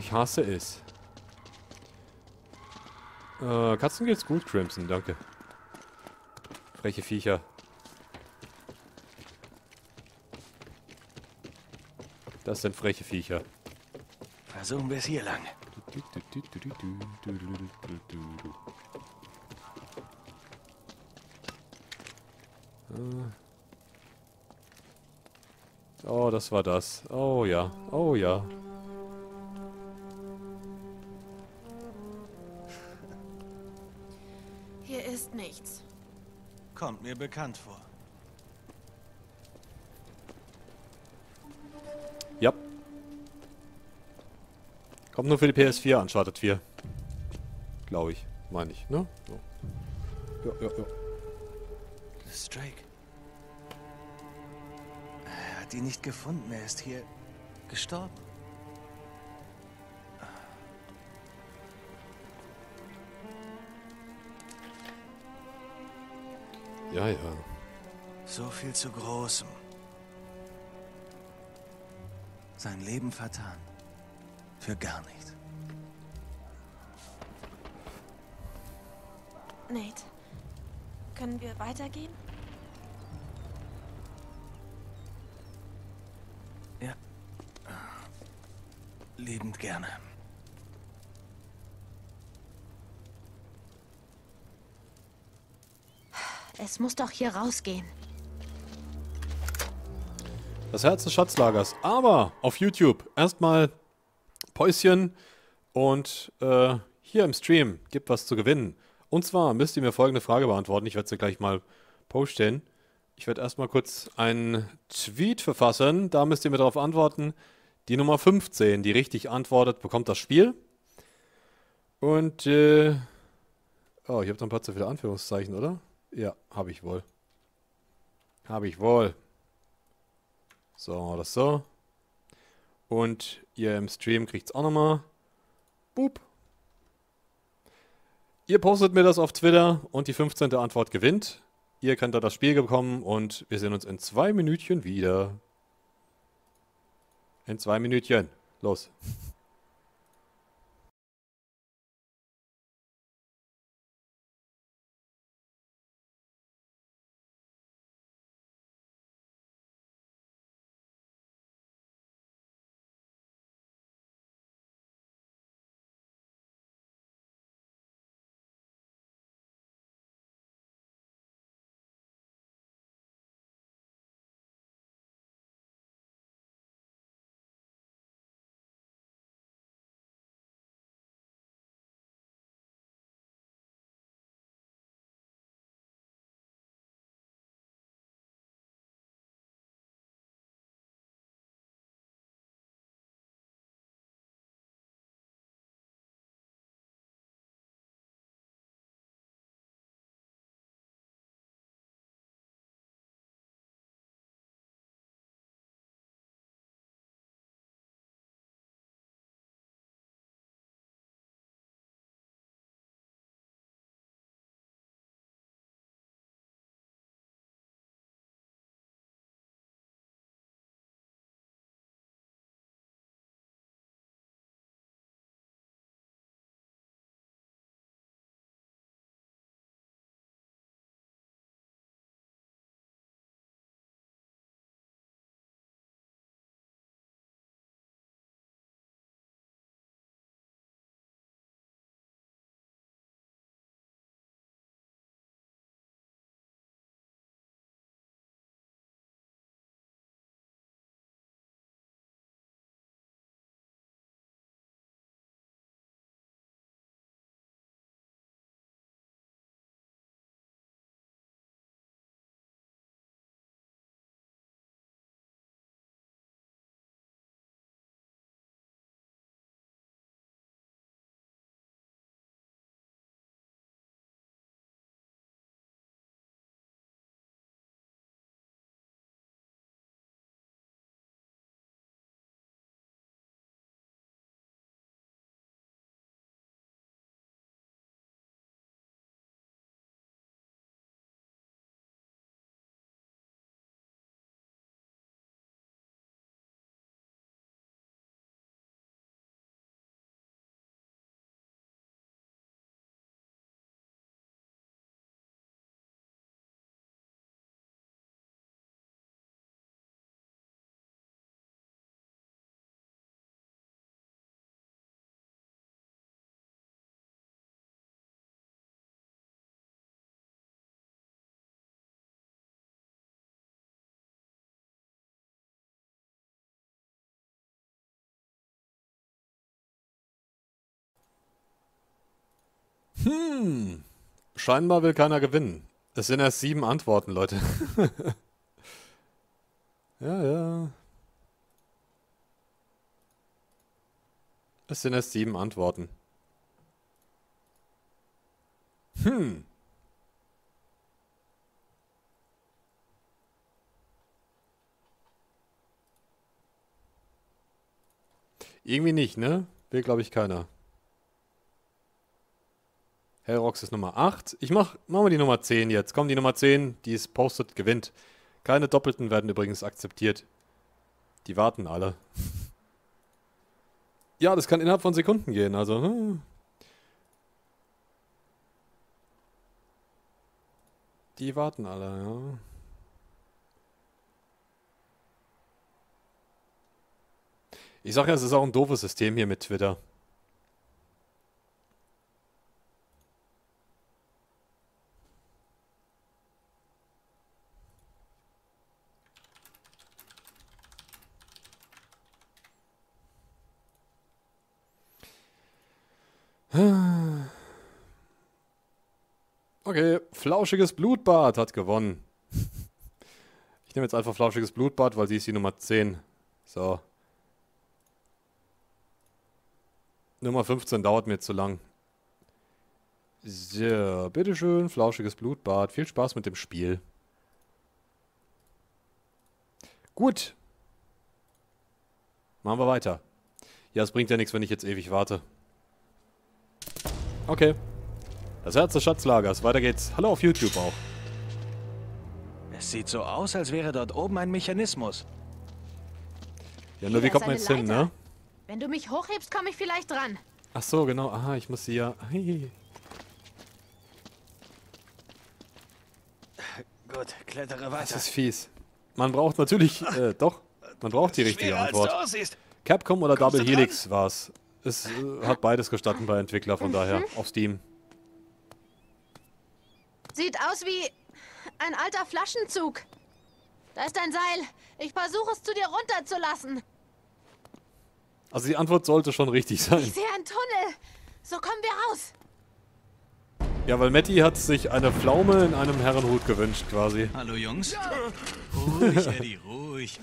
Ich hasse es. Äh, Katzen geht's gut, Crimson, danke. Freche Viecher. Das sind freche Viecher. Versuchen wir es hier lang. Oh, das war das. Oh ja. Oh ja. Kommt mir bekannt vor. Ja. Kommt nur für die PS4 Uncharted 4. Glaube ich. Meine ich, ne? So. Ja, ja, ja. Das ist Drake. Er hat ihn nicht gefunden. Er ist hier gestorben. Ja, ja. So viel zu Großem. Sein Leben vertan. Für gar nichts. Nate, können wir weitergehen? Ja. Liebend gerne. Es muss doch hier rausgehen. Das Herz des Schatzlagers. Aber auf YouTube erstmal Päuschen und äh, hier im Stream gibt was zu gewinnen. Und zwar müsst ihr mir folgende Frage beantworten. Ich werde sie gleich mal posten. Ich werde erstmal kurz einen Tweet verfassen. Da müsst ihr mir darauf antworten. Die Nummer 15, die richtig antwortet, bekommt das Spiel. Und, äh, oh, ich habe noch ein paar zu viele Anführungszeichen, oder? Ja, habe ich wohl. Habe ich wohl. So, das so. Und ihr im Stream kriegt es auch nochmal. Boop. Ihr postet mir das auf Twitter und die 15. Antwort gewinnt. Ihr könnt da das Spiel bekommen und wir sehen uns in zwei Minütchen wieder. In zwei Minütchen. Los. Hm. Scheinbar will keiner gewinnen. Es sind erst sieben Antworten, Leute. ja, ja. Es sind erst sieben Antworten. Hm. Irgendwie nicht, ne? Will, glaube ich, keiner. Hellrox ist Nummer 8. Ich mach, machen wir die Nummer 10 jetzt. Komm, die Nummer 10, die ist postet, gewinnt. Keine Doppelten werden übrigens akzeptiert. Die warten alle. ja, das kann innerhalb von Sekunden gehen, also. Hm. Die warten alle, ja. Ich sag ja, es ist auch ein doofes System hier mit Twitter. Okay, flauschiges Blutbad hat gewonnen. Ich nehme jetzt einfach flauschiges Blutbad, weil sie ist die Nummer 10. So. Nummer 15 dauert mir zu lang. So, bitteschön, flauschiges Blutbad. Viel Spaß mit dem Spiel. Gut. Machen wir weiter. Ja, es bringt ja nichts, wenn ich jetzt ewig warte. Okay. Das Herz des Schatzlagers. Weiter geht's. Hallo auf YouTube auch. Es sieht so aus, als wäre dort oben ein Mechanismus. Ja, nur Hier wie kommt man jetzt hin, Leiter. ne? Wenn du mich hochhebst, komme ich vielleicht dran. Ach so, genau. Aha, ich muss sie ja... Gut, klettere Das weiter. ist fies. Man braucht natürlich... Äh, doch. Man braucht die richtige Antwort. Capcom oder Kommst Double Helix war's. Es äh, hat beides gestatten bei Entwickler, von daher auf Steam. Sieht aus wie ein alter Flaschenzug. Da ist ein Seil. Ich versuche es zu dir runterzulassen. Also die Antwort sollte schon richtig sein. Ich sehe einen Tunnel. So kommen wir raus. Ja, weil Matty hat sich eine Pflaume in einem Herrenhut gewünscht, quasi. Hallo Jungs. Ruhig, Eddie, ruhig.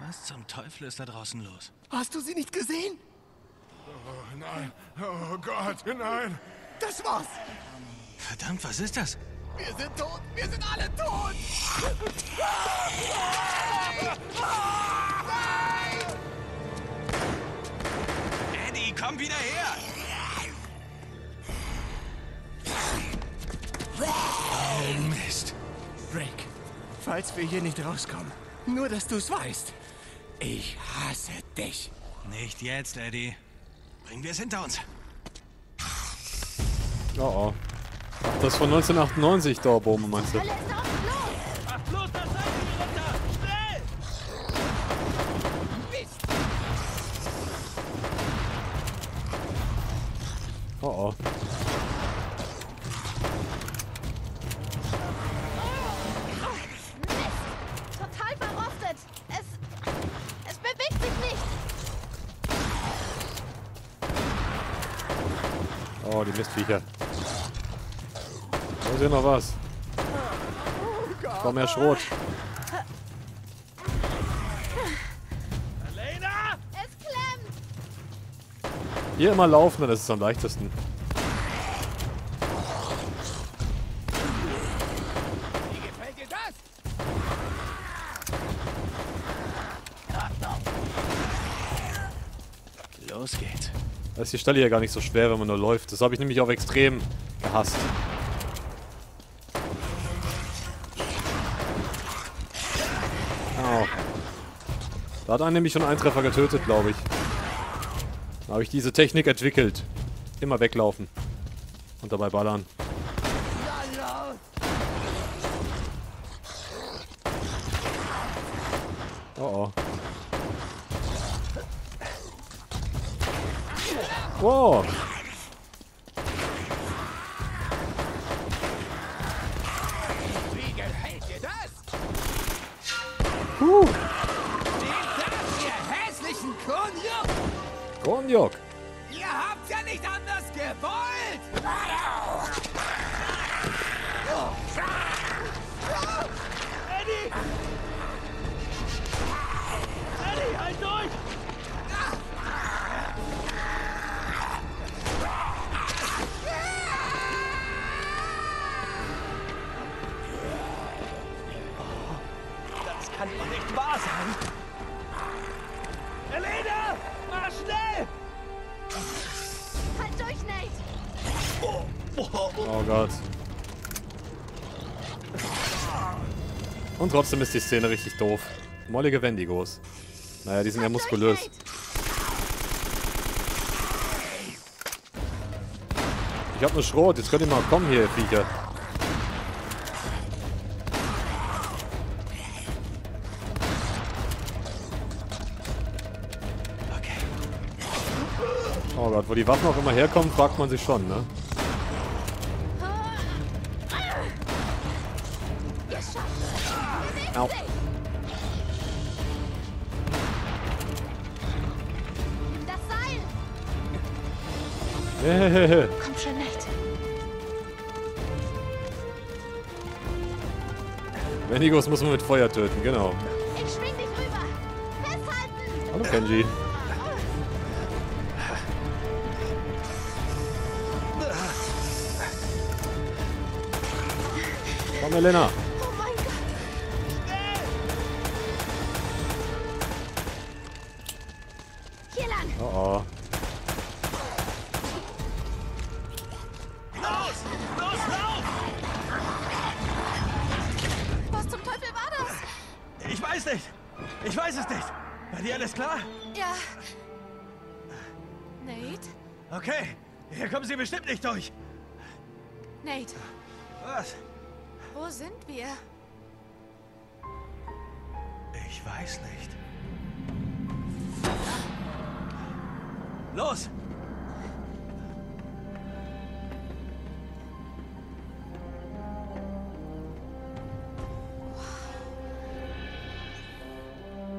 Was zum Teufel ist da draußen los? Hast du sie nicht gesehen? Nein. Oh Gott, nein. Das war's. Verdammt, was ist das? Wir sind tot. Wir sind alle tot. Eddie, komm wieder her! Oh Mist. Rick, falls wir hier nicht rauskommen, nur dass du's weißt. Ich hasse dich. Nicht jetzt, Eddie. Bringen wir es hinter uns. Oh oh. Das ist von 1998, Dauerbombe, meinst du? Oh oh. Mist. Total verrostet. Es. Es bewegt sich nicht. Oh, die Mistviecher. Ist hier noch was. War mehr Schrot. Es klemmt. Hier immer laufen, dann ist es am leichtesten. Das? Los geht's. Da ist die Stelle ja gar nicht so schwer, wenn man nur läuft. Das habe ich nämlich auch extrem gehasst. Da hat einen nämlich schon ein Treffer getötet, glaube ich. Da habe ich diese Technik entwickelt. Immer weglaufen. Und dabei ballern. Trotzdem ist die Szene richtig doof. Mollige Wendigos. Naja, die sind ja muskulös. Ich hab nur Schrot, jetzt könnt ihr mal kommen hier, Viecher. Oh Gott, wo die Waffen auch immer herkommen, fragt man sich schon, ne? Komm schon, Nate. Wendigos muss man mit Feuer töten, genau. Ich schwing dich rüber. Festhalten! Hallo Kenji. Komm, Elena. Ich weiß nicht. Los!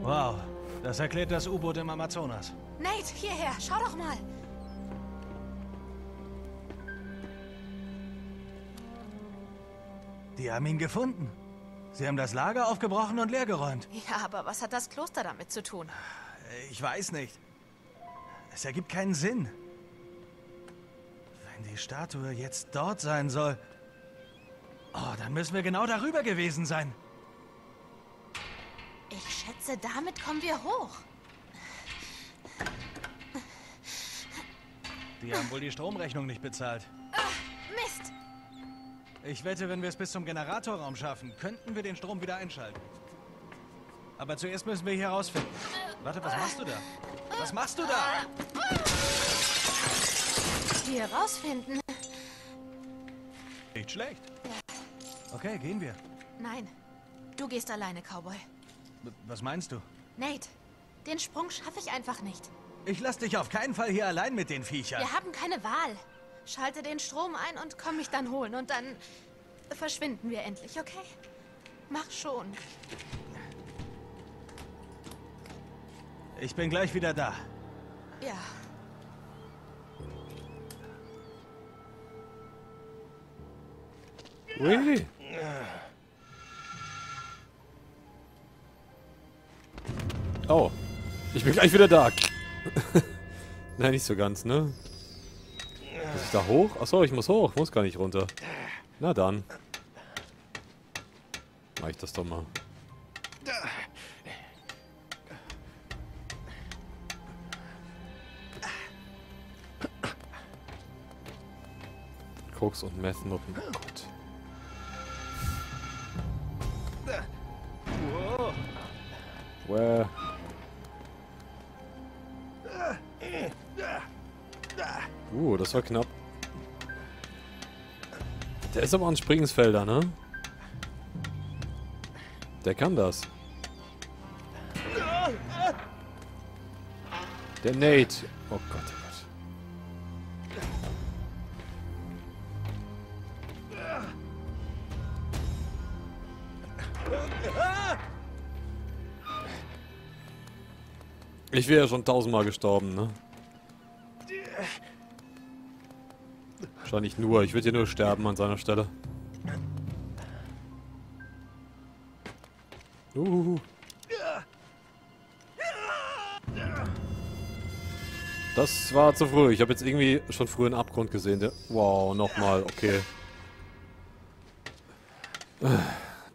Wow, das erklärt das U-Boot im Amazonas. Nate, hierher, schau doch mal. Die haben ihn gefunden. Sie haben das Lager aufgebrochen und leergeräumt. Ja, aber was hat das Kloster damit zu tun? Ich weiß nicht. Es ergibt keinen Sinn. Wenn die Statue jetzt dort sein soll. Oh, dann müssen wir genau darüber gewesen sein. Ich schätze, damit kommen wir hoch. Die haben wohl die Stromrechnung nicht bezahlt. Ich wette, wenn wir es bis zum Generatorraum schaffen, könnten wir den Strom wieder einschalten. Aber zuerst müssen wir hier rausfinden. Warte, was machst du da? Was machst du da? Hier rausfinden. Nicht schlecht. Okay, gehen wir. Nein, du gehst alleine, Cowboy. W- Was meinst du? Nate, den Sprung schaffe ich einfach nicht. Ich lass dich auf keinen Fall hier allein mit den Viechern. Wir haben keine Wahl. Schalte den Strom ein und komm mich dann holen und dann verschwinden wir endlich, okay? Mach schon. Ich bin gleich wieder da. Ja. Ui. Oh. Ich bin gleich wieder da. Nein, nicht so ganz, ne? Muss ich da hoch? Achso, ich muss hoch. Muss gar nicht runter. Na dann. Mach ich das doch mal. Koks und Meth-Nutten. Oh Gott. Das war knapp. Der ist aber ein Springensfelder, ne? Der kann das. Der Nate. Oh Gott, oh Gott. Ich wäre ja schon tausendmal gestorben, ne? Wahrscheinlich nur. Ich würde hier nur sterben an seiner Stelle. Uhuhu. Das war zu früh. Ich habe jetzt irgendwie schon früh einen Abgrund gesehen. Wow, nochmal. Okay.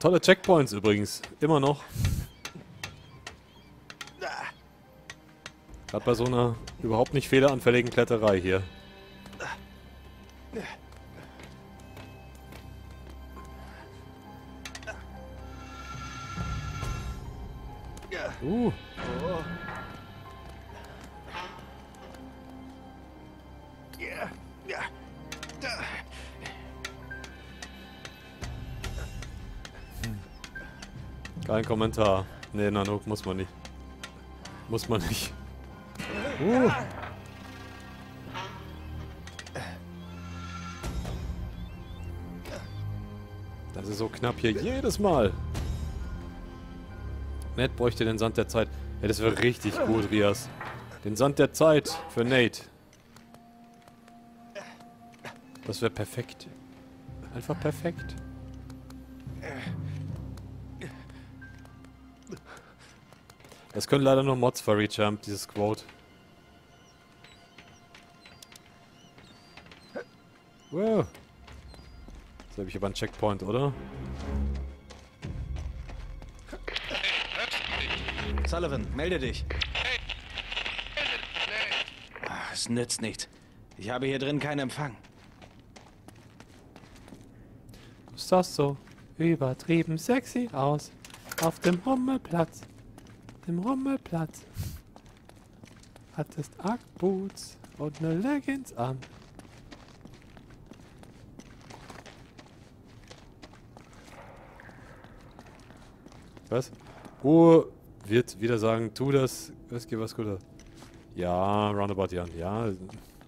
Tolle Checkpoints übrigens. Immer noch. Gerade bei so einer überhaupt nicht fehleranfälligen Kletterei hier. Uh. Ja, ja. Da. Kein Kommentar. Nee, Nanook muss man nicht. Muss man nicht. Uh. Das ist so knapp hier jedes Mal. Nate bräuchte den Sand der Zeit. Ja, das wäre richtig gut, Rias. Den Sand der Zeit für Nate. Das wäre perfekt. Einfach perfekt. Das können leider nur Mods für Rechamp, dieses Quote. Wow. Jetzt habe ich aber einen Checkpoint, oder? Sullivan, melde dich. Ah, Es nützt nichts. Ich habe hier drin keinen Empfang. Du sahst so übertrieben sexy aus. Auf dem Rummelplatz. Dem Rummelplatz. Hattest Ackboots und ne Leggings an. Was? Ruhe wird wieder sagen, tu das. Was geht was Gutes. Ja, roundabout Jan. Ja,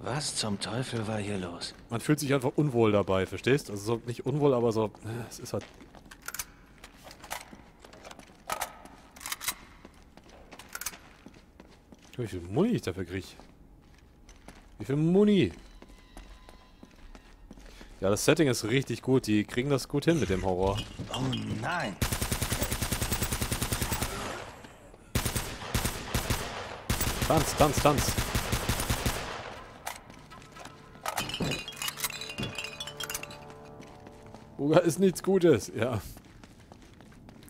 Was zum Teufel war hier los? man fühlt sich einfach unwohl dabei, verstehst? Also so nicht unwohl, aber so, äh, es ist halt. Wie viel Muni ich dafür krieg? Wie viel Muni? Ja, das Setting ist richtig gut. Die kriegen das gut hin mit dem Horror. Oh nein. Tanz, tanz, tanz. Uga ist nichts Gutes. Ja.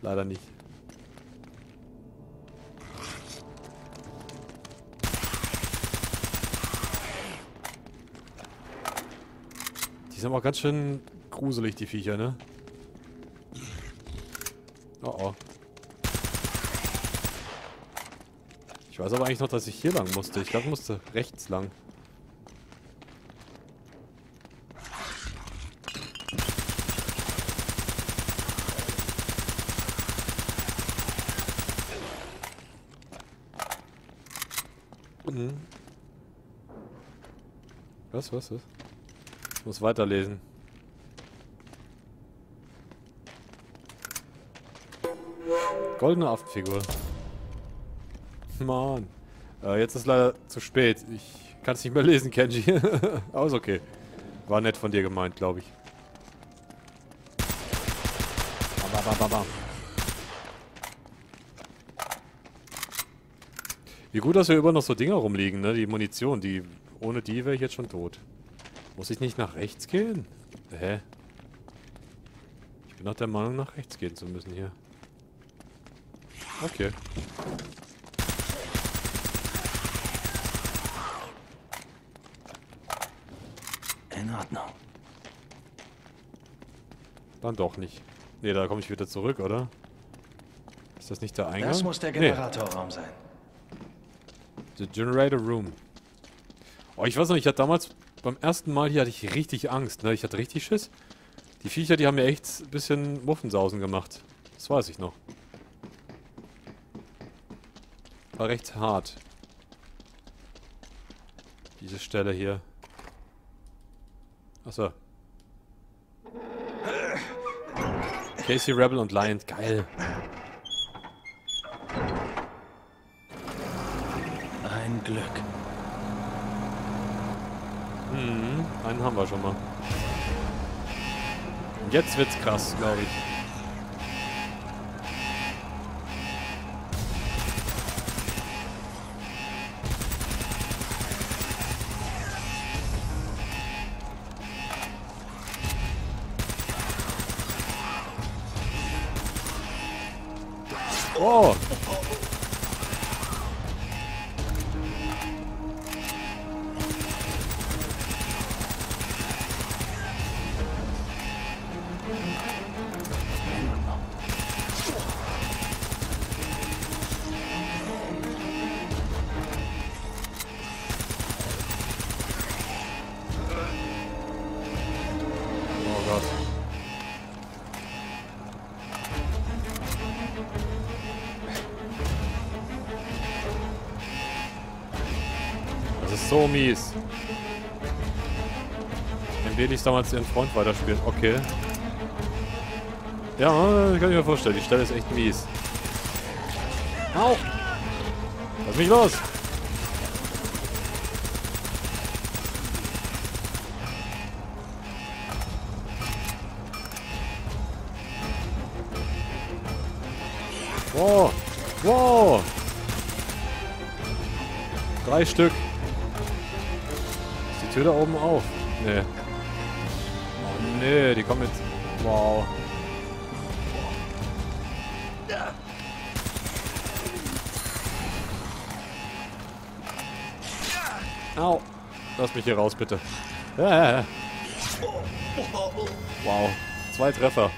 Leider nicht. Die sind aber ganz schön gruselig, die Viecher, ne? Oh oh. Weiß aber eigentlich noch, dass ich hier lang musste. Ich glaube, ich musste rechts lang. Mhm. Was, was, was? Ich muss weiterlesen. Goldene Affenfigur. Mann. Äh, jetzt ist leider zu spät. Ich kann es nicht mehr lesen, Kenji. Aber ist okay. War nett von dir gemeint, glaube ich. Bam, bam, bam, bam. Wie gut, dass hier über noch so Dinger rumliegen, ne? Die Munition, die... Ohne die wäre ich jetzt schon tot. Muss ich nicht nach rechts gehen? Hä? Ich bin nach der Meinung, nach rechts gehen zu müssen hier. Okay. In Ordnung. Dann doch nicht. Ne, da komme ich wieder zurück, oder? Ist das nicht der Eingang? Das muss der Nee, Generatorraum sein. the Generator Room. Oh, ich weiß noch, ich hatte damals beim ersten Mal hier hatte ich richtig Angst, ne? Ich hatte richtig Schiss. Die Viecher, die haben mir echt ein bisschen Muffensausen gemacht. Das weiß ich noch. War recht hart. Diese Stelle hier. Achso. Casey Rebel und Lion, geil. Ein Glück. Mhm, einen haben wir schon mal. Und jetzt wird's krass, glaube ich. Damals ihren Freund weiterspielen. Okay. Ja, kann ich mir vorstellen. Die Stelle ist echt mies. Au! Lass mich los! Wow! Wow! Drei Stück. Ist die Tür da oben auf? Nee. Nee, die kommen jetzt. Wow. Au. Lass mich hier raus, bitte. Äh. Wow. Zwei Treffer.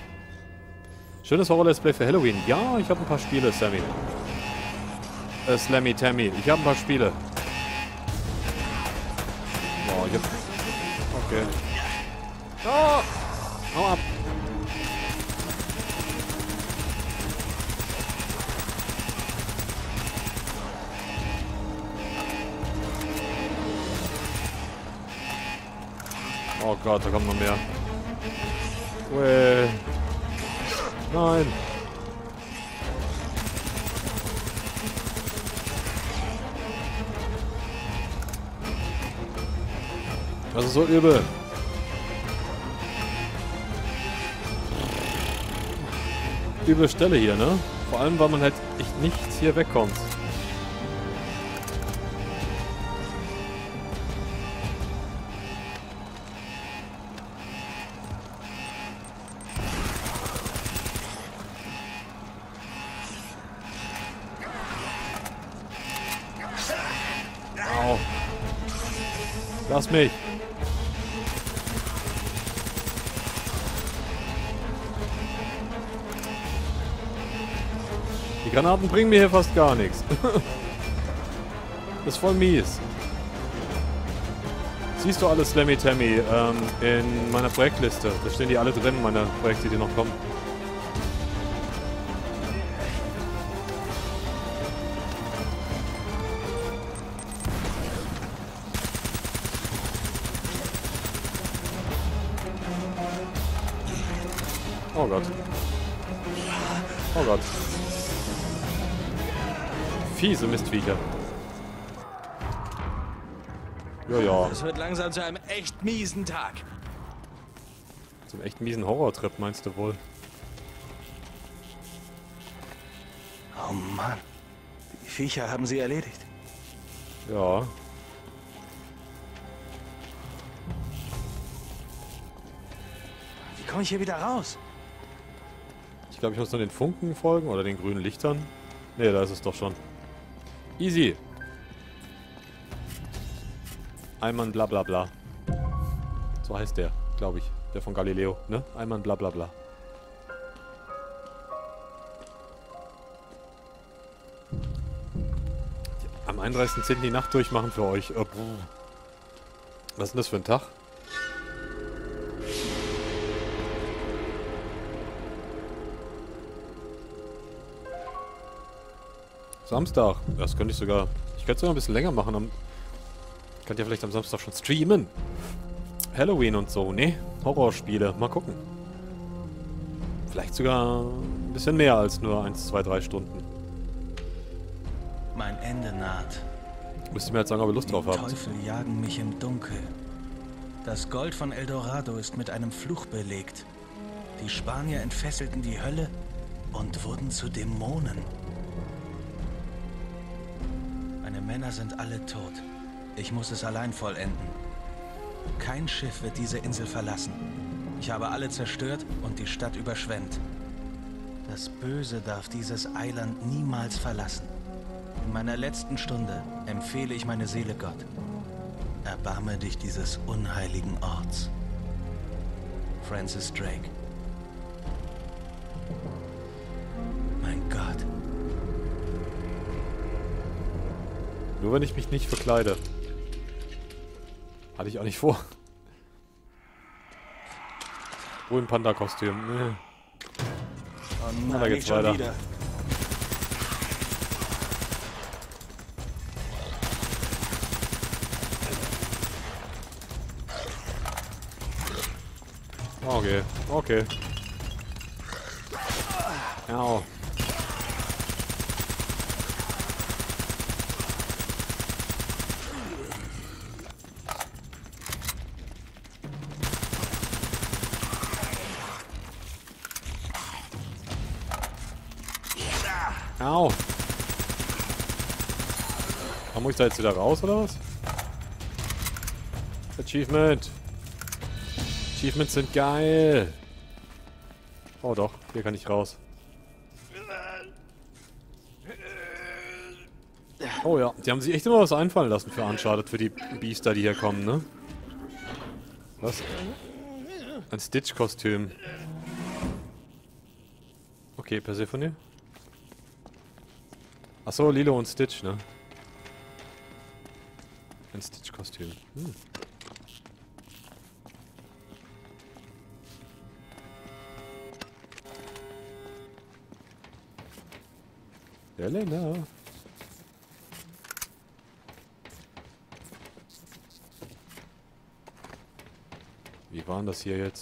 Schönes Horror-Let's Play für Halloween. Ja, ich habe ein paar Spiele, Sammy. Äh, Slammy Tammy. Ich habe ein paar Spiele. Wow, ich hab... Okay. Oh! Hau ab! Oh Gott, da kommt noch mehr. Ui. Nein. Das ist so übel. Üble Stelle hier, ne? Vor allem, weil man halt echt nichts hier wegkommt. Bringen mir hier fast gar nichts. das ist voll mies. Siehst du alle Slammy Tammy ähm, in meiner Projektliste? Da stehen die alle drin, meine Projekte, die noch kommen. Fiese Mistviecher. Ja, ja. Es wird langsam zu einem echt miesen Tag. Zum echt miesen Horrortrip meinst du wohl? Oh Mann. Die Viecher haben sie erledigt. Ja. Wie komme ich hier wieder raus? Ich glaube, ich muss nur den Funken folgen oder den grünen Lichtern. Ne, da ist es doch schon. Easy. Einmann bla bla bla. So heißt der, glaube ich. Der von Galileo, ne? Einmann bla bla bla. Am 31.10. die Nacht durchmachen für euch. Äh. Was ist denn das für ein Tag? Samstag. Das könnte ich sogar... Ich könnte es sogar ein bisschen länger machen. Am, ich könnte ja vielleicht am Samstag schon streamen. Halloween und so, ne? Horrorspiele. Mal gucken. Vielleicht sogar ein bisschen mehr als nur 1, 2, 3 Stunden. Mein Ende naht. Müsst ihr mir jetzt sagen, ob ihr Lust Die drauf habt. Teufel jagen mich im Dunkel. Das Gold von Eldorado ist mit einem Fluch belegt. Die Spanier entfesselten die Hölle und wurden zu Dämonen. Männer sind alle tot. Ich muss es allein vollenden. Kein Schiff wird diese Insel verlassen. Ich habe alle zerstört und die Stadt überschwemmt. Das Böse darf dieses Eiland niemals verlassen. In meiner letzten Stunde empfehle ich meine Seele Gott. Erbarme dich dieses unheiligen Orts. Francis Drake. Nur wenn ich mich nicht verkleide. Hatte ich auch nicht vor. Wohl ein Panda-Kostüm. Nee. Oh da nein, geht's nicht schon weiter. wieder. Okay, okay. Au. Au. Ah, muss ich da jetzt wieder raus, oder was? Achievement. Achievements sind geil. Oh doch, hier kann ich raus. Oh ja, die haben sich echt immer was einfallen lassen für Uncharted, für die Biester, die hier kommen, ne? Was? Ein Stitch-Kostüm. Okay, Persephone. Achso, Lilo und Stitch, ne? Ein Stitch-Kostüm. Hm. Helena. Wie war das hier jetzt?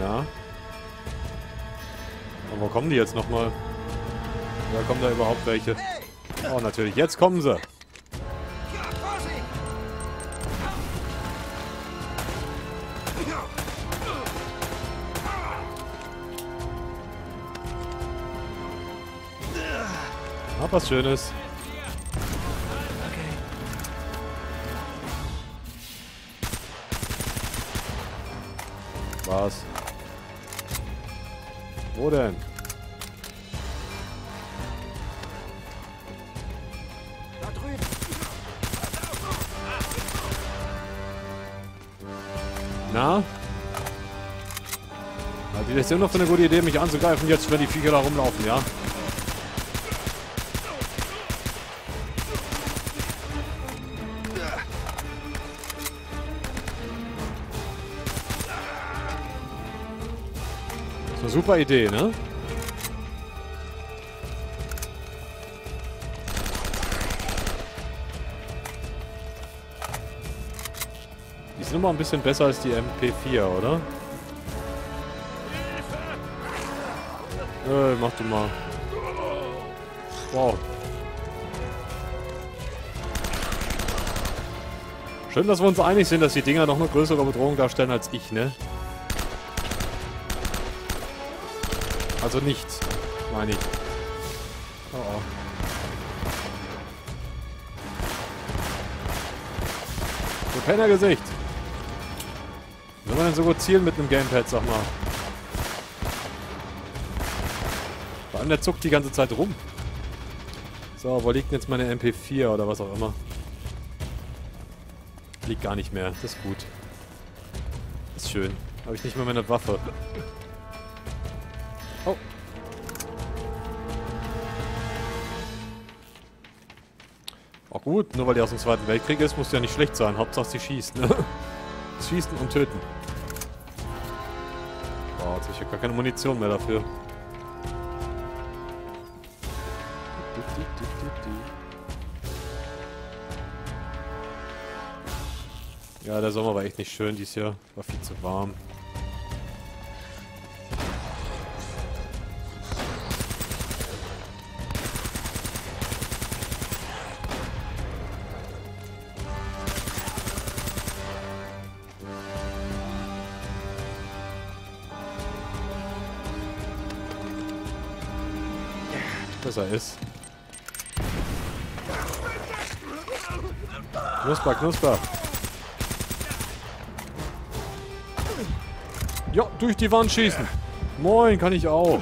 Ja. Und wo kommen die jetzt nochmal? Oder kommen da überhaupt welche? Oh, natürlich. Jetzt kommen sie. Hab was Schönes. Denn? Na? Hat die immer noch für eine gute Idee, mich anzugreifen, jetzt, wenn die Viecher da rumlaufen, ja? Super Idee, ne? ist immer ein bisschen besser als die MP4, oder? Äh, mach du mal. Wow. Schön, dass wir uns einig sind, dass die Dinger noch eine größere Bedrohung darstellen als ich, ne? Also nichts, meine ich. Oh oh. So Pennergesicht. Wie soll man denn so gut zielen mit einem Gamepad, sag mal? Vor allem der zuckt die ganze Zeit rum. So, wo liegt denn jetzt meine MP4 oder was auch immer? Liegt gar nicht mehr. Das ist gut. Ist schön. Habe ich nicht mehr meine Waffe. Gut, nur weil die aus dem Zweiten Weltkrieg ist, muss die ja nicht schlecht sein. Hauptsache sie schießt, ne? Schießen und töten. Boah, jetzt habe ich ja gar keine Munition mehr dafür. Ja, der Sommer war echt nicht schön dieses Jahr. War viel zu warm. Besser ist. Knusper, knusper. Ja, durch die Wand schießen. Moin, kann ich auch.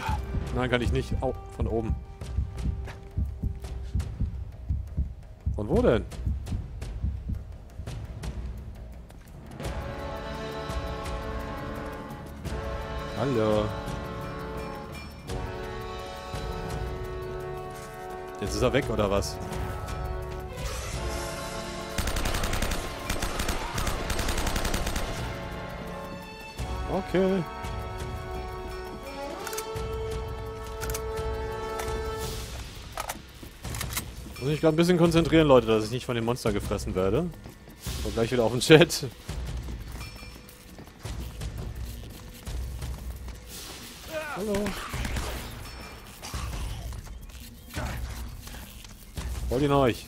Nein, kann ich nicht. Au, von oben. Von wo denn? Hallo. Ist er weg, oder was? Okay. Muss mich gerade ein bisschen konzentrieren, Leute, dass ich nicht von dem Monster gefressen werde. So, gleich wieder auf den Chat. Wollt ihn euch.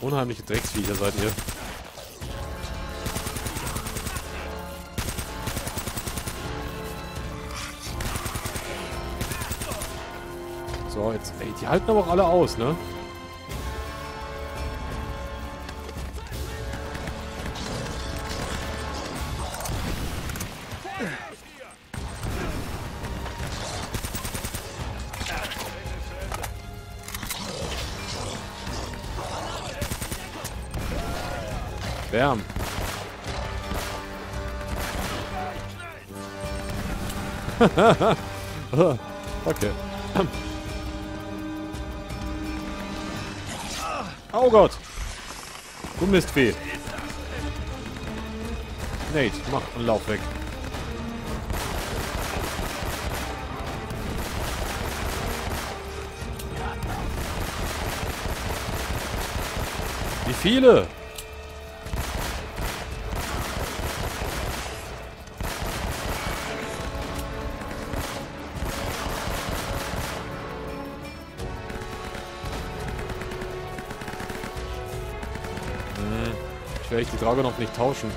Unheimliche Drecksviecher seid ihr. So, jetzt, ey, die halten aber auch alle aus, ne? Bam. okay. Oh Gott. Du Mistvieh. Nate, mach einen Lauf weg. Wie viele? Ich die noch nicht tauschen.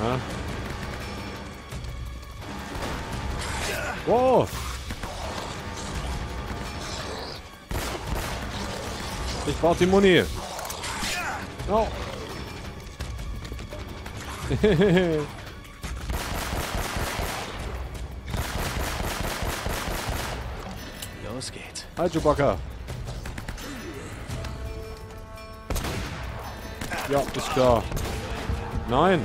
Na. Wow. Ich brauche die Muni. Oh. Los geht's. Hi, Chewbacca. Ja, ist klar. Nein.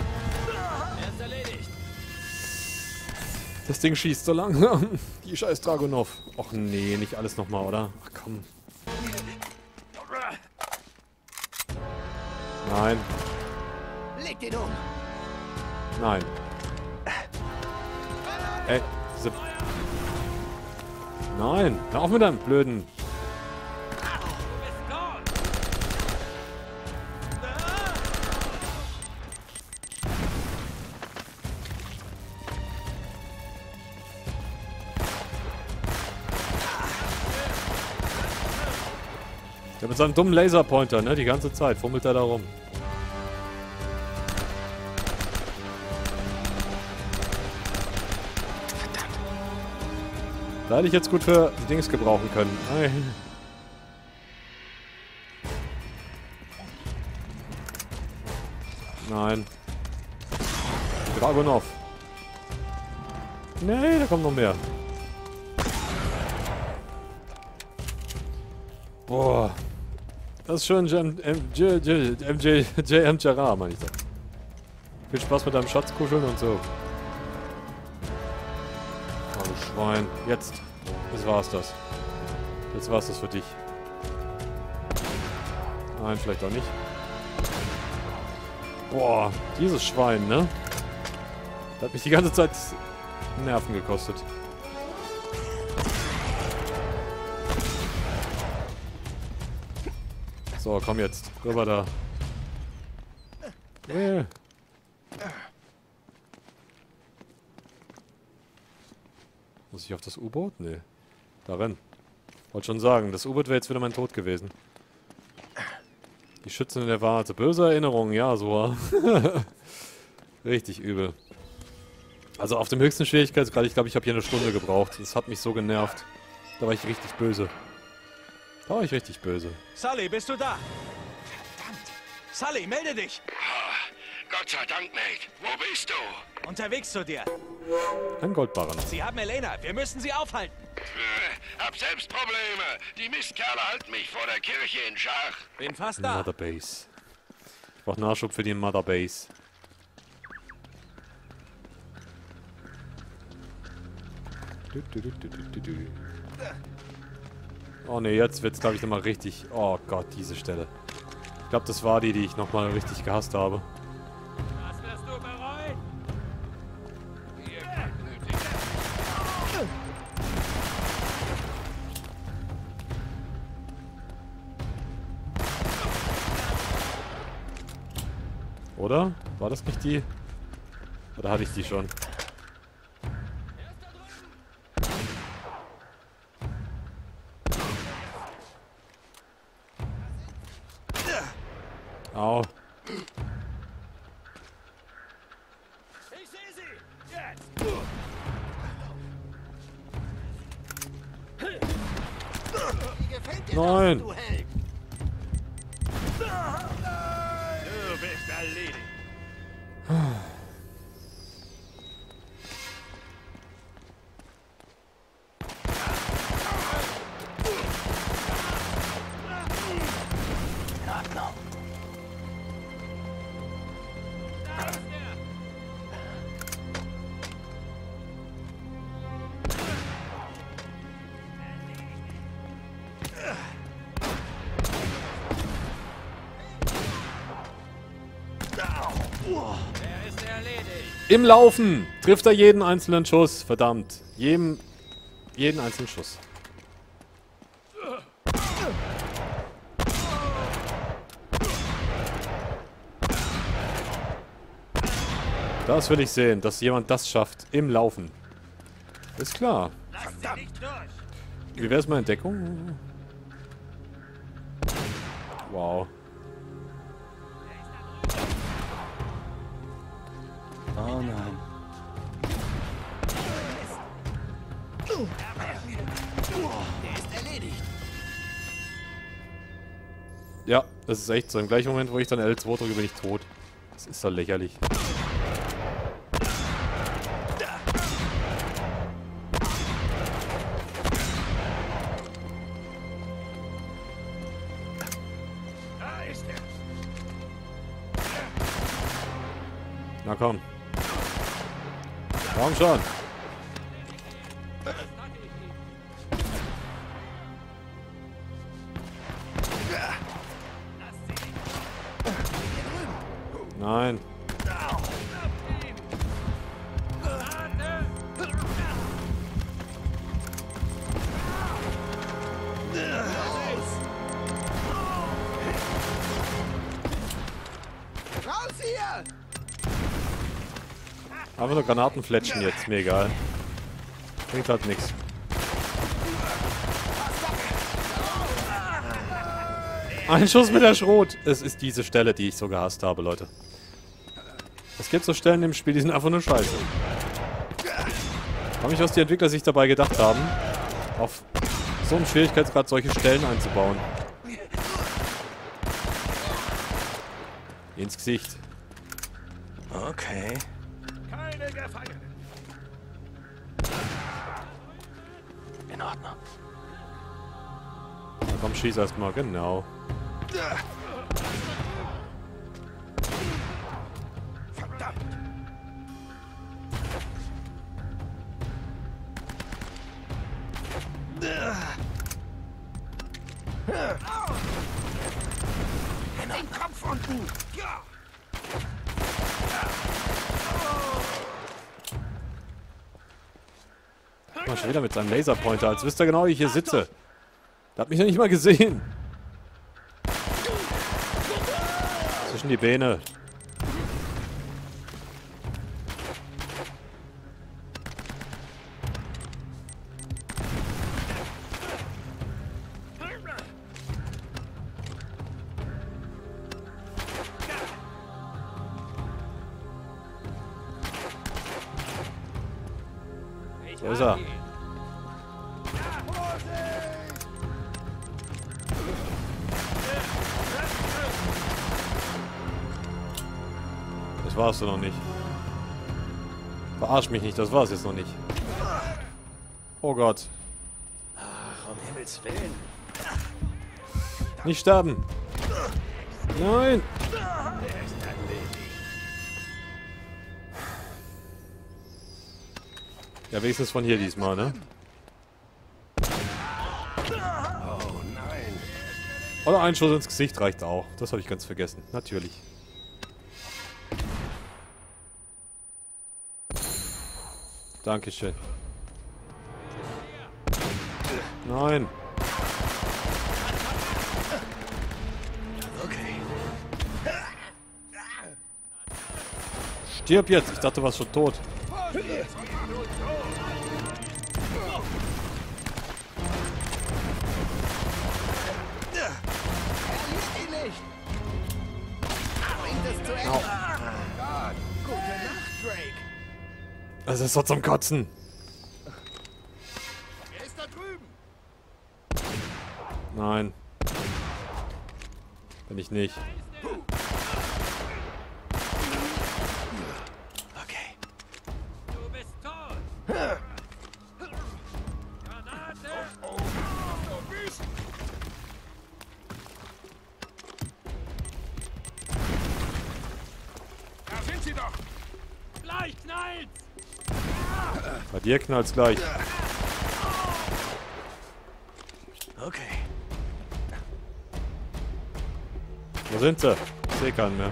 Das Ding schießt so lang. Die scheiß Dragunov. Och nee, nicht alles nochmal, oder? Ach komm. Nein, Leg den um. nein. Nein, hör auf mit deinem blöden... Der mit seinem dummen Laserpointer, ne? Die ganze Zeit fummelt er da rum. Da hätte ich jetzt gut für die Dings gebrauchen können. Ei. Nein. Dragunov. Nee, da kommt noch mehr. Boah. Das ist schon JM, MJ, JM Gerard, meine ich da. Viel Spaß mit deinem Schatz kuscheln und so. Schwein. Jetzt. Jetzt war's das. Jetzt war's das für dich. Nein, vielleicht auch nicht. Boah, dieses Schwein, ne? Das hat mich die ganze Zeit Nerven gekostet. So, komm jetzt. Rüber da. Äh. Ich auf das U-Boot? Nee. Darin. Wollte schon sagen, das U-Boot wäre jetzt wieder mein Tod gewesen. Die Schützen in der Warte. Böse Erinnerungen, ja, so. Richtig übel. Also auf dem höchsten Schwierigkeitsgrad, ich glaube, ich habe hier eine Stunde gebraucht. Das hat mich so genervt. Da war ich richtig böse. Da war ich richtig böse. Sully, bist du da? Verdammt. Sully, melde dich. Gott sei Dank, Nate. Wo bist du? Unterwegs zu dir. Ein Goldbarren. Sie haben Elena. Wir müssen sie aufhalten. Äh, hab selbst Probleme. Die Mistkerle halten mich vor der Kirche in Schach. Bin fast da. Mother Base. Ich brauche Nachschub für die Mother Base. Du, du, du, du, du, du, du. Oh ne, jetzt wird's glaube ich nochmal richtig. Oh Gott, diese Stelle. Ich glaube, das war die, die ich nochmal richtig gehasst habe. Oder? War das nicht die? Oder hatte ich die schon? Im Laufen trifft er jeden einzelnen Schuss. Verdammt. Jedem, jeden einzelnen Schuss. Das will ich sehen, dass jemand das schafft. Im Laufen. Ist klar. Wie wäre es mal Entdeckung? Wow. Das ist echt so. Im gleichen Moment, wo ich dann L2 drücke, bin ich tot. Das ist doch lächerlich. Er. Na komm. Komm schon. Nein. Einfach nur Granatenfletschen jetzt, mir egal. Bringt halt nichts. Ein Schuss mit der Schrot. Es ist diese Stelle, die ich so gehasst habe, Leute. Es gibt so Stellen im Spiel, die sind einfach nur scheiße. Frag mich, was die Entwickler sich dabei gedacht haben, auf so einem Schwierigkeitsgrad solche Stellen einzubauen. Ins Gesicht. Okay. Keine Gefangenen. In Ordnung. Na komm, schieß erstmal, genau. Seinem Laserpointer, als wisst ihr genau, wie ich hier sitze. Der hat mich ja nicht mal gesehen. Zwischen die Beine. Doch noch nicht. Verarsch mich nicht, das war's jetzt noch nicht. Oh Gott. Ach, um Himmels Willen. Nicht sterben. Nein. Ja, wenigstens von hier diesmal, ne? Oh nein. Oder ein Schuss ins Gesicht reicht auch. Das habe ich ganz vergessen. Natürlich. Dankeschön. Nein. Stirb jetzt. Ich dachte, du warst schon tot. Das ist doch zum Kotzen. Er ist da drüben. Nein. Bin ich nicht. Dir knallt's gleich. Okay. Wo sind sie? Ich sehe keinen mehr.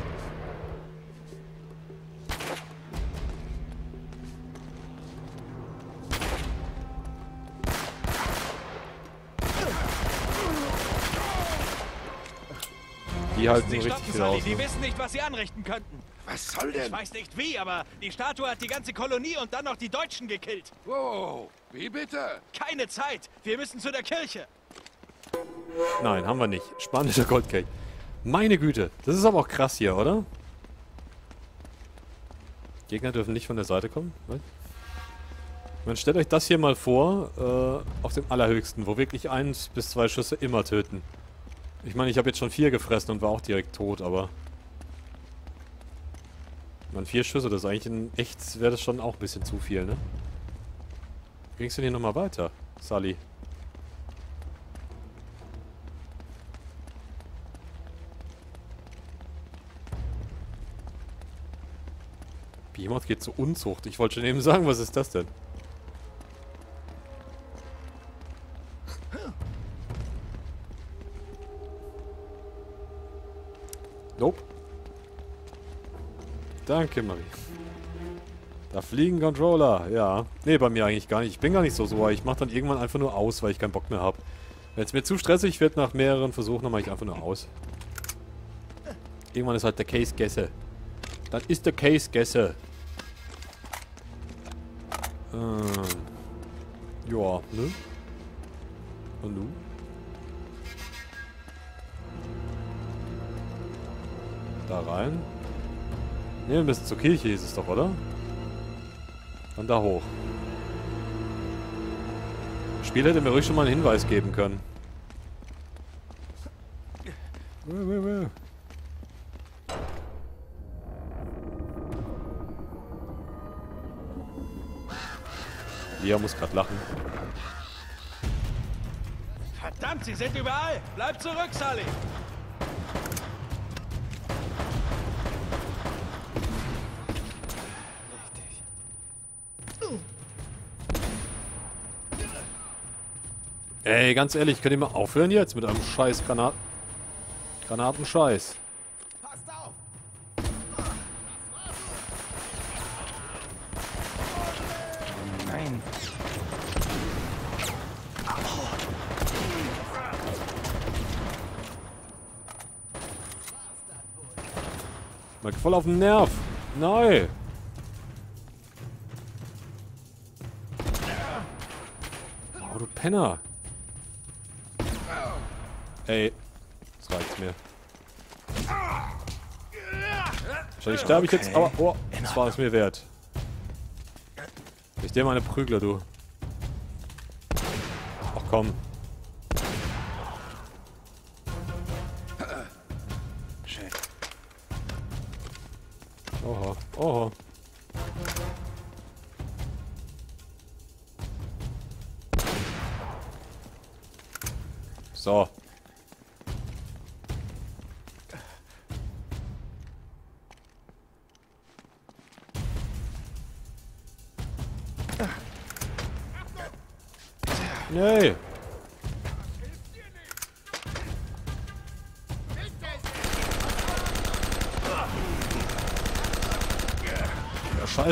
Die halten richtig viel aus. Die Ne? wissen nicht, was sie anrichten könnten. Was soll Ich denn? weiß nicht wie, aber die Statue hat die ganze Kolonie und dann noch die Deutschen gekillt. Wow, wie bitte? Keine Zeit. Wir müssen zu der Kirche. Nein, haben wir nicht. Spanischer Goldkelch. Meine Güte, das ist aber auch krass hier, oder? Gegner dürfen nicht von der Seite kommen. Was? Man stellt euch das hier mal vor, äh, auf dem allerhöchsten, wo wirklich eins bis zwei Schüsse immer töten. Ich meine, ich habe jetzt schon vier gefressen und war auch direkt tot, aber... Man, vier Schüsse, das ist eigentlich in echt, wäre das schon auch ein bisschen zu viel, ne? Wie ging's denn hier nochmal weiter, Sully? Behemoth geht zur Unzucht. Ich wollte schon eben sagen, was ist das denn? Danke, Marie. Da fliegen Controller, ja. Nee, bei mir eigentlich gar nicht. Ich bin gar nicht so so. Ich mache dann irgendwann einfach nur aus, weil ich keinen Bock mehr habe. Wenn es mir zu stressig wird nach mehreren Versuchen, dann mache ich einfach nur aus. Irgendwann ist halt der Case Gesse. Dann ist der Case Gesse. Ähm. Ja, ne? Und du? Da rein. Ne, ein bisschen zur Kirche hieß es doch, oder? Dann da hoch. Das Spiel hätte mir ruhig schon mal einen Hinweis geben können. Lia muss gerade lachen. Verdammt, sie sind überall! Bleib zurück, Sully! Ey, ganz ehrlich, könnt ihr mal aufhören jetzt mit einem scheiß Granat Granatenscheiß. Nein. Mal voll auf den Nerv. Nein. Oh, du Penner. Ey. Das reicht mir. Wahrscheinlich sterbe ich jetzt, aber... Oh, das war es mir wert. Ich dir mal eine Prügler, du. Ach komm. Oha, oha. So.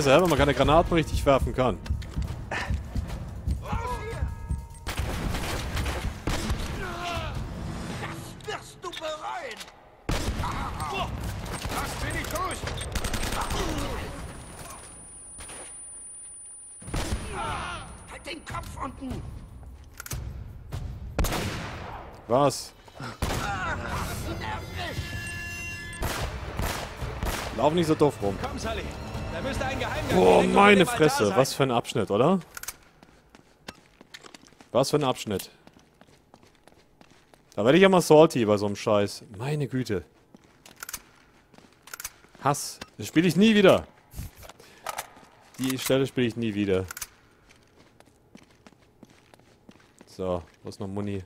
Scheiße, wenn man keine Granaten richtig werfen kann. Halt den Kopf unten! Was? Lauf nicht so doof rum. Komm, Sully! Unter meine Fresse. Was für ein Abschnitt, oder? Was für ein Abschnitt. Da werde ich ja mal salty bei so einem Scheiß. Meine Güte. Hass. Das spiele ich nie wieder. Die Stelle spiele ich nie wieder. So, wo ist noch Muni?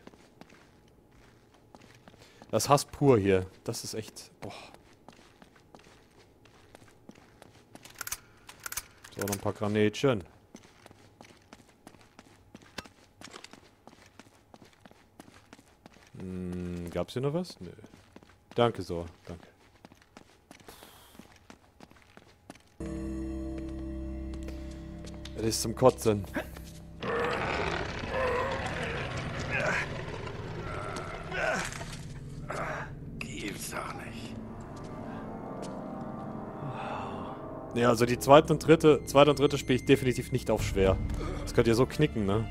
Das Hass pur hier. Das ist echt... Boah. So, noch ein paar Granätchen. Hm, gab's hier noch was? Nö. Danke so, danke. Das ist zum Kotzen. Gibt's doch nicht. Nee, also die zweite und dritte, zweite und dritte spiele ich definitiv nicht auf schwer. Das könnt ihr so knicken, ne?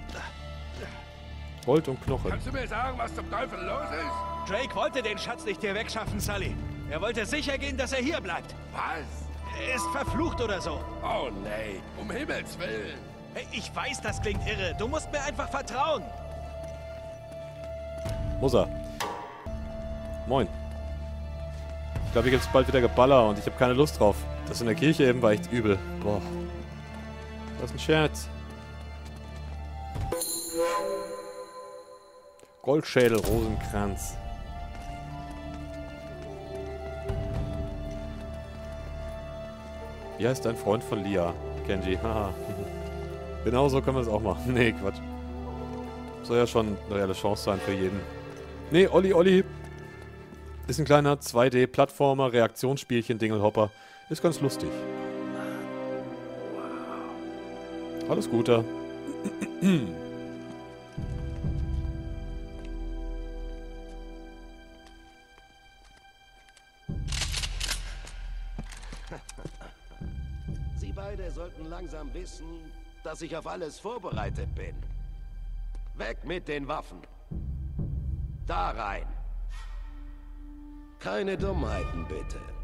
Gold und Knochen. Kannst du mir sagen, was zum Teufel los ist? Drake wollte den Schatz nicht hier wegschaffen, Sully. Er wollte sicher gehen, dass er hier bleibt. Was? Er ist verflucht oder so. Oh nee, um Himmels Willen. Hey, Ich weiß, das klingt irre. Du musst mir einfach vertrauen. Muss er. Moin. Ich glaube, hier gibt's bald wieder Geballer und ich habe keine Lust drauf. Das in der Kirche eben war echt übel. Boah. Ist ein Scherz. Goldschädel, Rosenkranz. Wie heißt dein Freund von Lia? Kenji. Haha. genau so können wir es auch machen. Nee, Quatsch. Soll ja schon eine reelle Chance sein für jeden. Nee, Olli Olli ist ein kleiner 2D-Plattformer, Reaktionsspielchen, Dingelhopper. Ist ganz lustig. Alles Gute. Sie beide sollten langsam wissen, dass ich auf alles vorbereitet bin. Weg mit den Waffen. Da rein. Keine Dummheiten, bitte.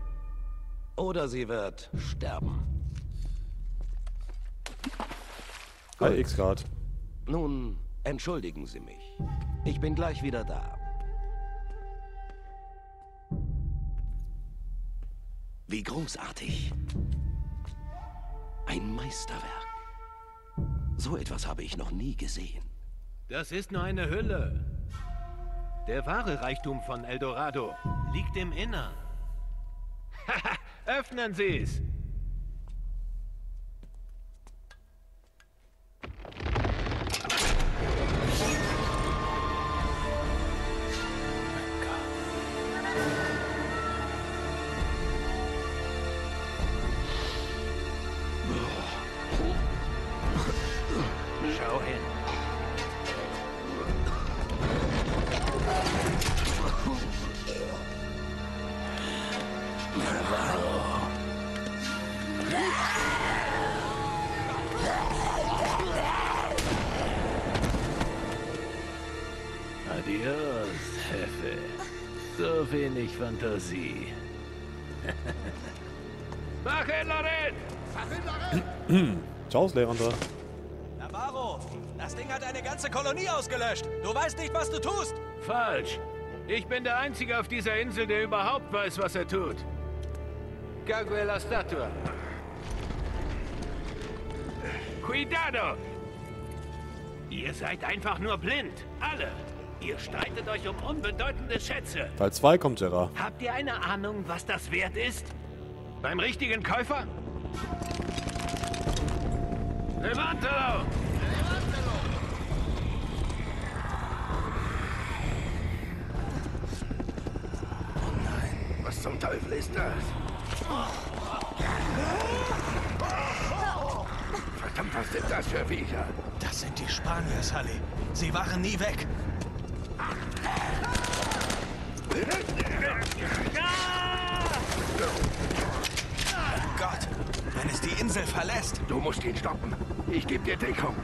Oder sie wird sterben. Hi, X-Grad. Nun, entschuldigen Sie mich. Ich bin gleich wieder da. Wie großartig. Ein Meisterwerk. So etwas habe ich noch nie gesehen. Das ist nur eine Hülle. Der wahre Reichtum von Eldorado liegt im Innern. Öffnen Sie es! Fantasie. Mach hin, Loren! Ciao, Lehrender. Navarro, das Ding hat eine ganze Kolonie ausgelöscht. Du weißt nicht, was du tust. Falsch. Ich bin der Einzige auf dieser Insel, der überhaupt weiß, was er tut. Cague la Statua. Cuidado! Ihr seid einfach nur blind. Alle. Ihr streitet euch um unbedeutende Schätze. Teil 2 kommt, Gerard. Habt ihr eine Ahnung, was das wert ist? Beim richtigen Käufer? Levantalo! Was zum Teufel ist das? Verdammt, was sind das für Viecher? Das sind die Spanier, Sully. Sie waren nie weg. Gott, wenn es die Insel verlässt. Du musst ihn stoppen. Ich gebe dir Deckung.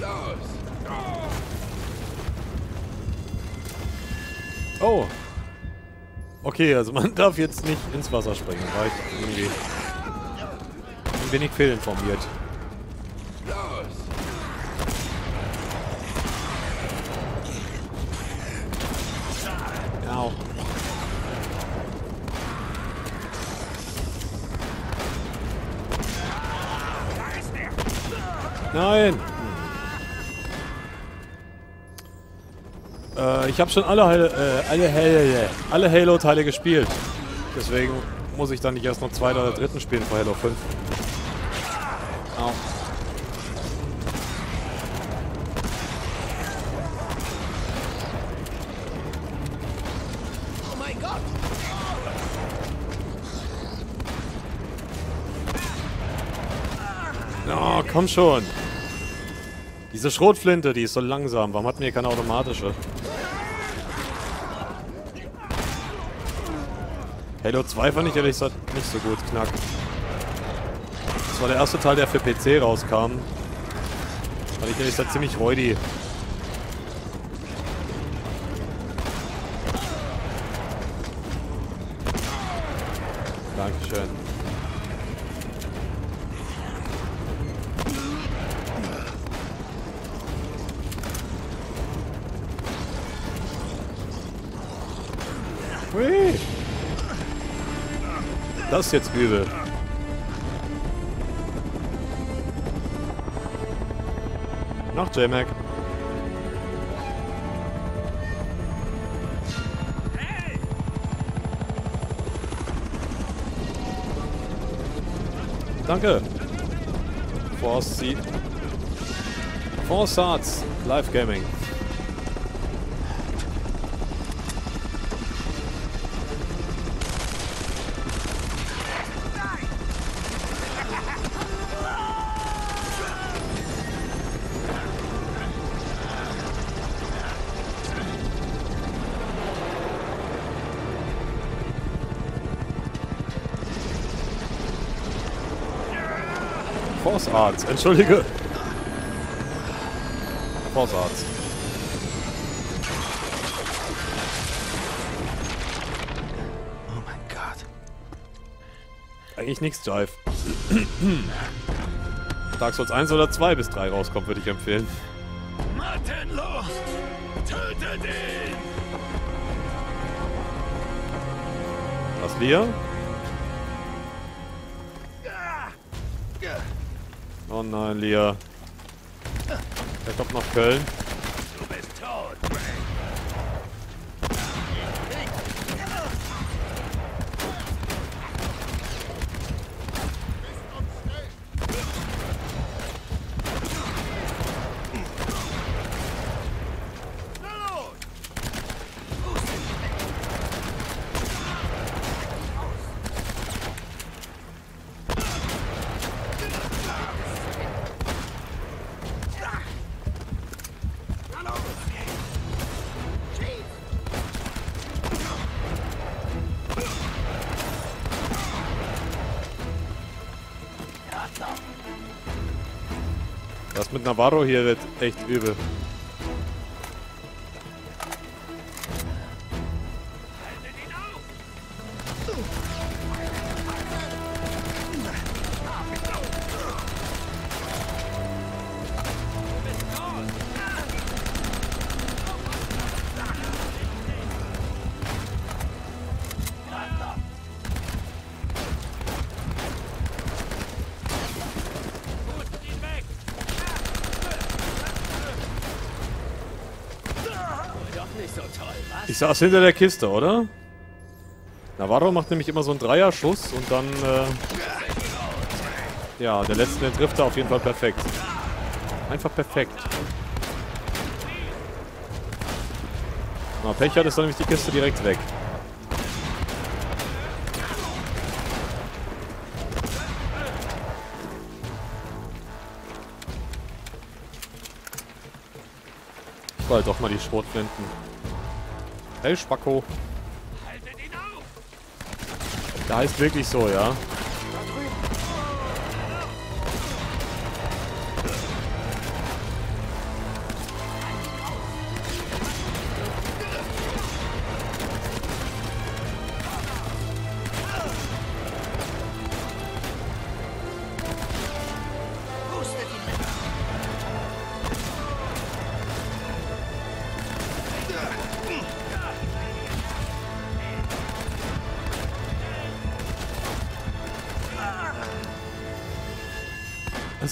Los! Oh. Okay, also man darf jetzt nicht ins Wasser springen. War ich irgendwie ein wenig fehlinformiert. Au. Nein! Äh, ich habe schon alle, äh, alle, Halo, alle Halo-Teile gespielt. Deswegen muss ich dann nicht erst noch zweiten oder dritten spielen vor Halo 5. komm schon. Diese Schrotflinte, die ist so langsam. Warum hatten wir keine automatische? Halo 2 fand ich ehrlich gesagt nicht so gut, Knack. Das war der erste Teil, der für PC rauskam. Fand ich ehrlich gesagt ziemlich räudig. Ist jetzt übel. Noch J-Mac. Danke. Force Force Arts Live Gaming. Arts, entschuldige. Arts. Oh mein Gott. Eigentlich nichts, Jive. Dark Souls 1 oder 2 bis 3 rauskommt, würde ich empfehlen. Martin, los! Tötet ihn! Was, Lia? Oh nein, Lia. Er kommt nach Köln. Mit Navarro hier wird echt übel. Saß hinter der Kiste, oder? Navarro macht nämlich immer so einen Dreierschuss und dann, äh, Ja, der letzte, den trifft er auf jeden Fall perfekt. Einfach perfekt. Na, Pech hat, ist dann nämlich die Kiste direkt weg. Bald doch mal die Schrotflinten. Hey, Spacko. Der heißt wirklich so, ja.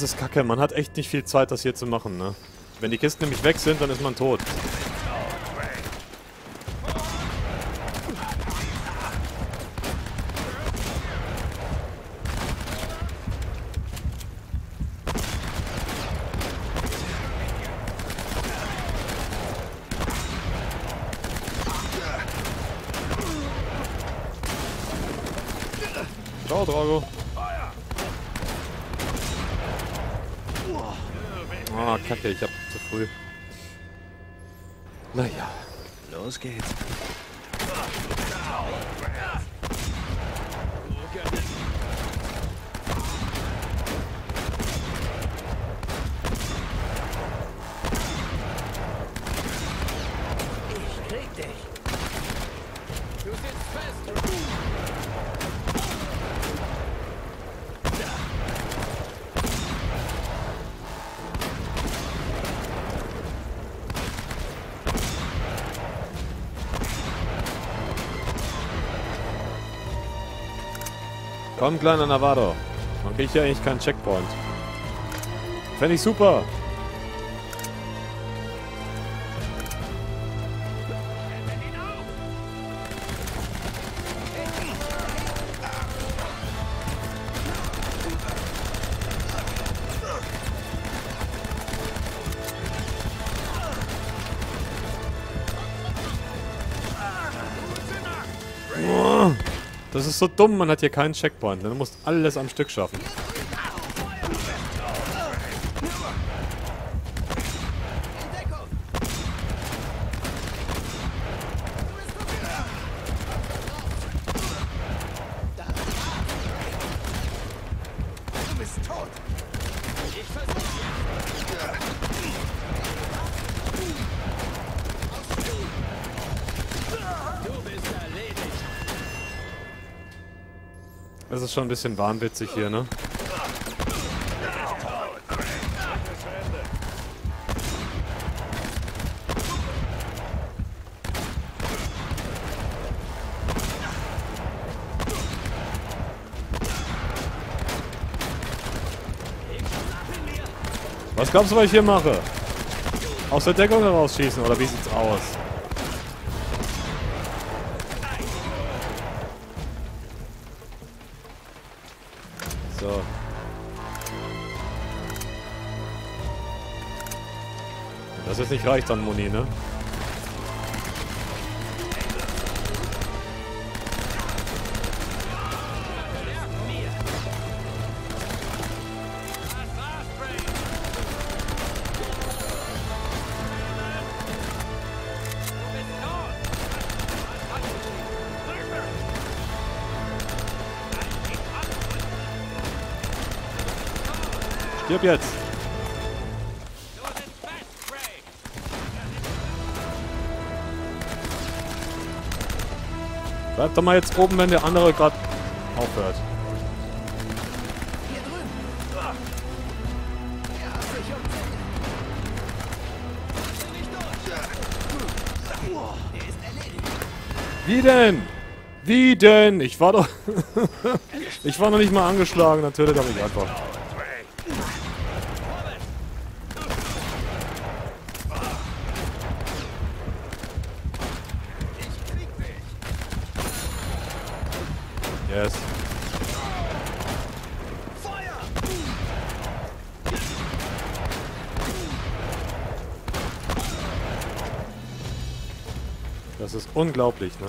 Das ist kacke, man hat echt nicht viel Zeit, das hier zu machen, ne? Wenn die Kisten nämlich weg sind, dann ist man tot. Ciao, Drago. Ah, kacke, ich hab zu früh. Naja. Los geht's. Ich krieg dich. Du sitzt fest. Komm, kleiner Navarro. Man kriegt ja eigentlich keinen Checkpoint. Fände ich super. Ist so dumm, man hat hier keinen Checkpoint. Man muss alles am Stück schaffen. Ist schon ein bisschen wahnwitzig hier, ne? Was glaubst du, was ich hier mache? Aus der Deckung herausschießen, oder wie sieht's aus? Nicht reicht an Muni, ne? Stirb jetzt! Bleib doch mal jetzt oben, wenn der andere gerade aufhört. Wie denn? Wie denn? Ich war doch... ich war noch nicht mal angeschlagen, tötet er mich einfach. Das ist unglaublich, ne?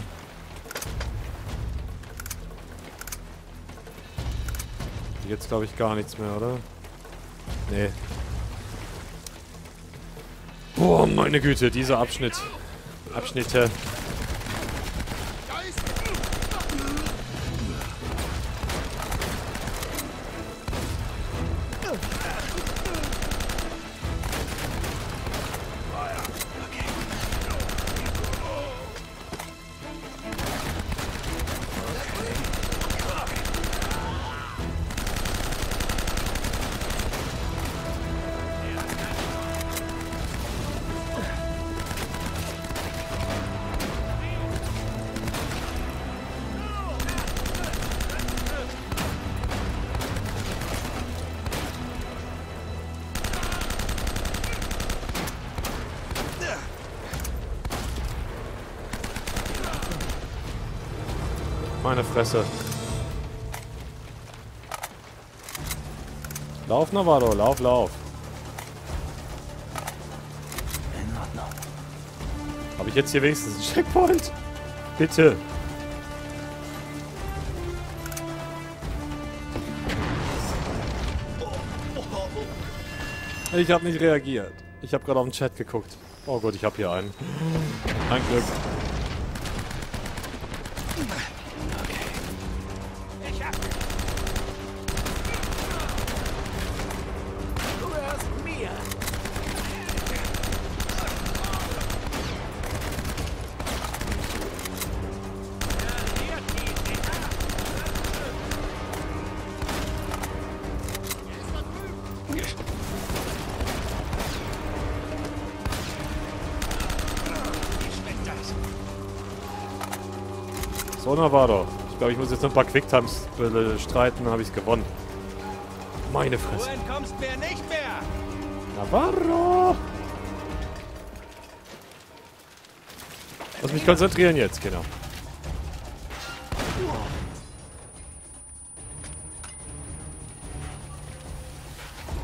Jetzt glaube ich gar nichts mehr, oder? Nee. Boah, meine Güte, dieser Abschnitt. Abschnitte. Fresse. Lauf, Navarro, lauf, lauf. In Ordnung. Habe ich jetzt hier wenigstens einen Checkpoint? Bitte. Ich habe nicht reagiert. Ich habe gerade auf den Chat geguckt. Oh gut, ich habe hier einen. Ein Glück. So, Navarro. Ich glaube, ich muss jetzt noch ein paar Quicktimes äh, streiten, dann habe ich es gewonnen. Meine Du Fresse. entkommst mir nicht mehr! Navarro! Lass mich konzentrieren jetzt, genau.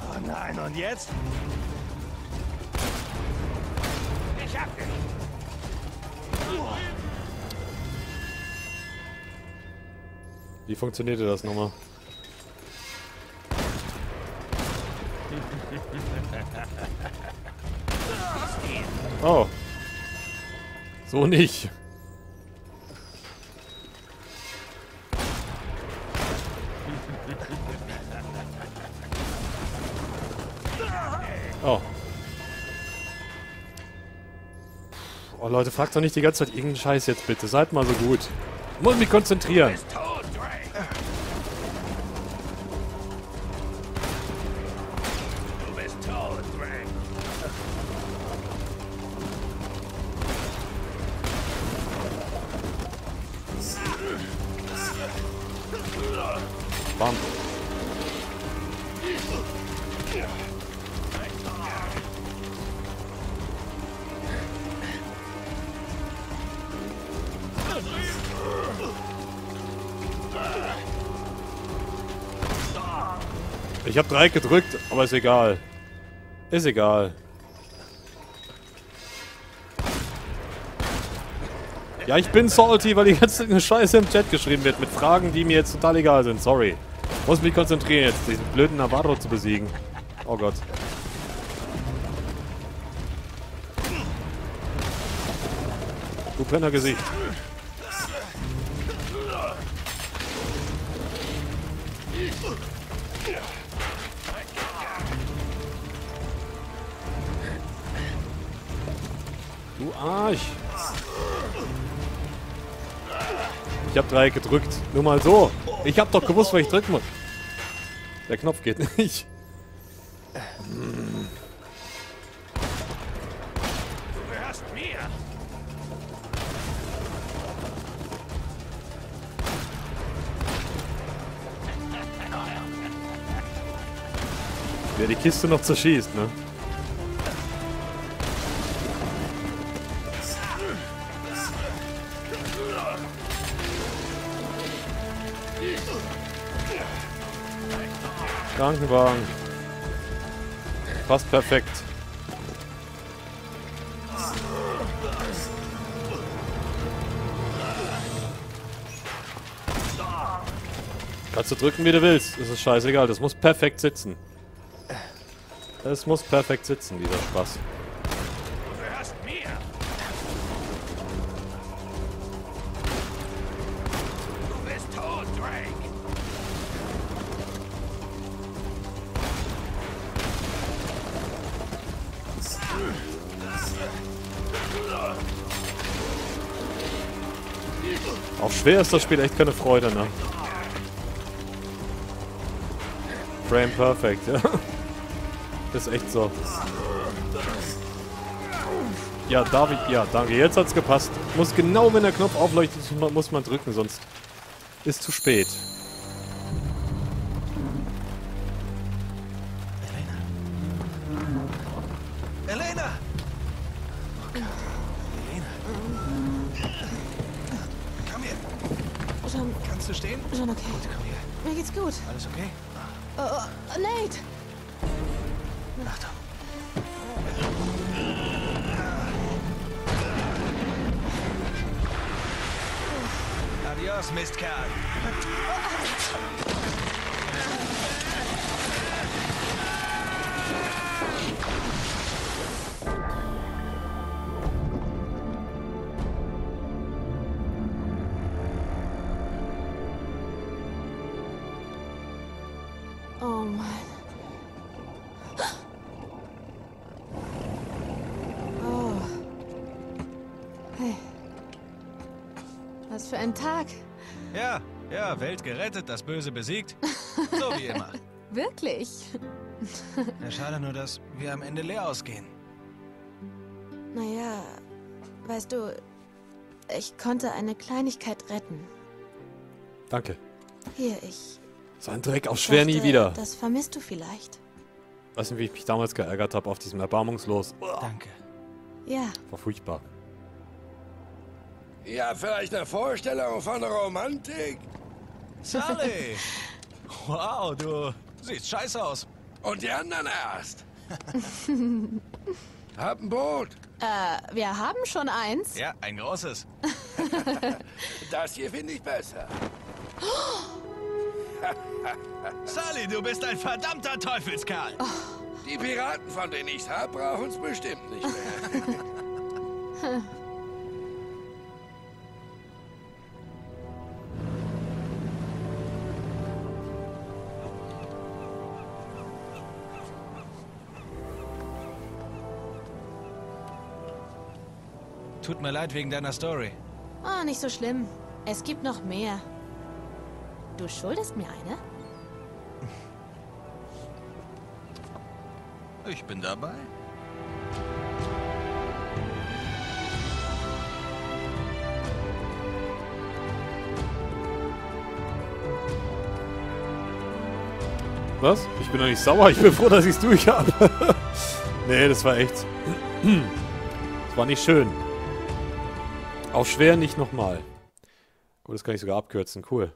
Oh nein, und jetzt? Wie funktionierte das nochmal? Oh. So nicht. Oh. Oh Leute, fragt doch nicht die ganze Zeit irgendeinen Scheiß jetzt bitte. Seid mal so gut. Muss mich konzentrieren. Dreieck gedrückt, aber ist egal. Ist egal. Ja, ich bin salty, weil die ganze Scheiße im Chat geschrieben wird mit Fragen, die mir jetzt total egal sind. Sorry. Muss mich konzentrieren jetzt, diesen blöden Navarro zu besiegen. Oh Gott. Du Brennergesicht. Du Ich hab Dreieck gedrückt. Nur mal so. Ich hab doch gewusst, was ich drücken muss. Der Knopf geht nicht. Du gehörst mir. Wer die Kiste noch zerschießt, ne? Krankenwagen. Fast perfekt. Kannst du drücken, wie du willst. Das ist scheißegal. Das muss perfekt sitzen. Es muss perfekt sitzen, dieser Spaß. Schwer ist das Spiel echt keine Freude, ne? Frame perfect, ja. Ist echt so. Ja, darf ich. Ja, danke. Jetzt hat's gepasst. Muss genau, wenn der Knopf aufleuchtet, muss man drücken, sonst ist zu spät. Was für ein Tag. Ja, ja, Welt gerettet, das Böse besiegt. So wie immer. Wirklich? Ja, schade nur, dass wir am Ende leer ausgehen. Naja, weißt du, ich konnte eine Kleinigkeit retten. Danke. Hier, ich. So ein Dreck auf schwer nie dachte, wieder. Das vermisst du vielleicht. Weißt du, wie ich mich damals geärgert habe auf diesem Erbarmungslos? Danke. Ja, War furchtbar. Ja, vielleicht eine Vorstellung von Romantik? Sally! Wow, du siehst scheiße aus. Und die anderen erst. Hab ein Boot. äh, wir haben schon eins. Ja, ein großes. Das hier finde ich besser. Sally, du bist ein verdammter Teufelskerl. Die Piraten, von denen ich's hab, brauchen's bestimmt nicht mehr. Tut mir leid wegen deiner Story. Ah, oh, nicht so schlimm. Es gibt noch mehr. Du schuldest mir eine? Ich bin dabei. Was? Ich bin doch nicht sauer. Ich bin froh, dass ich es durch habe. nee, das war echt... das war nicht schön. Auf schwer nicht nochmal. Gut, das kann ich sogar abkürzen. Cool.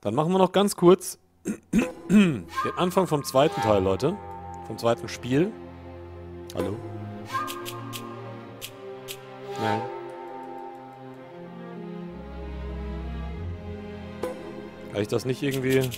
Dann machen wir noch ganz kurz den Anfang vom zweiten Teil, Leute. Vom zweiten Spiel. Hallo? Nein. Kann ich das nicht irgendwie